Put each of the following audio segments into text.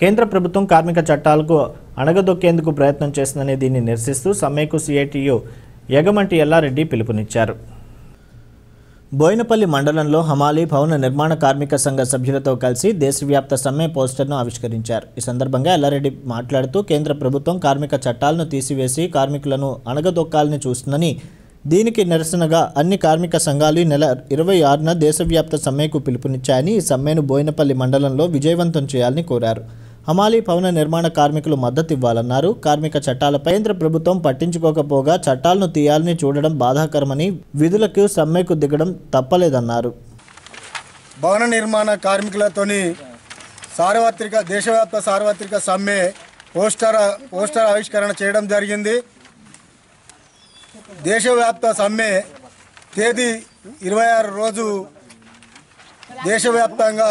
కేంద్ర ప్రభుత్వం కార్మిక చట్టాలకు అణగదొక్కేందుకు ప్రయత్నం చేస్తుందని దీన్ని నిరసిస్తూ సమ్మెకు సిఐటియు యగమంటి ఎల్లారెడ్డి పిలుపునిచ్చారు. బోయినపల్లి మండలంలో హమాలి భవన నిర్మాణ కార్మిక సంఘ సభ్యులతో కలిసి దేశవ్యాప్త సమ్మె పోస్టర్ను ఆవిష్కరించారు. ఈ సందర్భంగా ఎల్లారెడ్డి మాట్లాడుతూ కేంద్ర ప్రభుత్వం కార్మిక చట్టాలను తీసివేసి కార్మికులను అణగదొక్కాలని చూస్తుందని దీనికి నిరసనగా అన్ని కార్మిక సంఘాలు ఈ నెల ఇరవై ఆరున దేశవ్యాప్త సమ్మెకు పిలుపునిచ్చాయని ఈ సమ్మెను బోయినపల్లి మండలంలో విజయవంతం చేయాలని కోరారు. హమాలీ భవన నిర్మాణ కార్మికులు మద్దతు ఇవ్వాలన్నారు. కార్మిక చట్టాలపై కేంద్ర ప్రభుత్వం పట్టించుకోకపోగా చట్టాలను తీయాలని చూడడం బాధాకరమని విధులకు సమ్మెకు దిగడం తప్పలేదన్నారు. భవన నిర్మాణ కార్మికులతోని సార్వత్రిక దేశవ్యాప్త సార్వత్రిక సమ్మె పోస్టర్ పోస్టర్ ఆవిష్కరణ చేయడం జరిగింది. దేశవ్యాప్త సమ్మె తేదీ ఇరవై ఆరు రోజు దేశవ్యాప్తంగా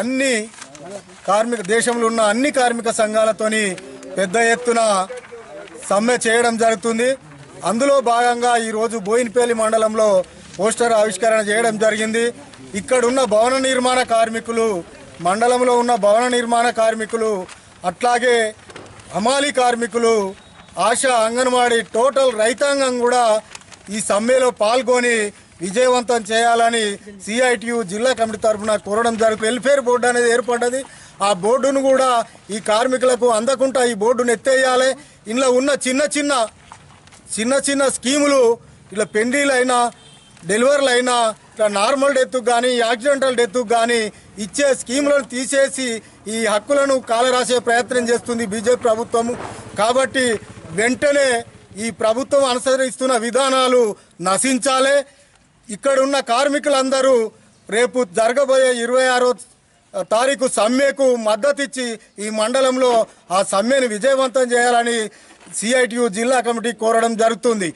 అన్ని కార్మిక దేశంలో ఉన్న అన్ని కార్మిక సంఘాలతోని పెద్ద ఎత్తున సమ్మె చేయడం జరుగుతుంది. అందులో భాగంగా ఈరోజు బోయినపల్లి మండలంలో పోస్టర్ ఆవిష్కరణ చేయడం జరిగింది. ఇక్కడున్న భవన నిర్మాణ కార్మికులు మండలంలో ఉన్న భవన నిర్మాణ కార్మికులు అట్లాగే అమాలి కార్మికులు ఆశా అంగన్వాడీ టోటల్ రైతాంగం కూడా ఈ సమ్మెలో పాల్గొని విజయవంతం చేయాలని సిఐటియు జిల్లా కమిటీ తరఫున కోరడం జరుగుతుంది వెల్ఫేర్ బోర్డు అనేది ఏర్పడ్డది. ఆ బోర్డును కూడా ఈ కార్మికులకు అందకుండా ఈ బోర్డును ఎత్తేయాలి. ఇందులో ఉన్న చిన్న చిన్న చిన్న చిన్న స్కీములు ఇట్లా పెండ్రీలైనా డెలివరీలు అయినా ఇట్లా నార్మల్ డెత్ కానీ యాక్సిడెంటల్ డెత్ కానీ ఇచ్చే స్కీములను తీసేసి ఈ హక్కులను కాలరాసే ప్రయత్నం చేస్తుంది బీజేపీ ప్రభుత్వము. కాబట్టి వెంటనే ఈ ప్రభుత్వం అనుసరిస్తున్న విధానాలు నశించాలి. ఇక్కడున్న కార్మికులందరూ రేపు జరగబోయే ఇరవై ఆరో తారీఖు సమ్మెకు మద్దతిచ్చి ఈ మండలంలో ఆ సమ్మెను విజయవంతం చేయాలని సిఐటియు జిల్లా కమిటీ కోరడం జరుగుతుంది.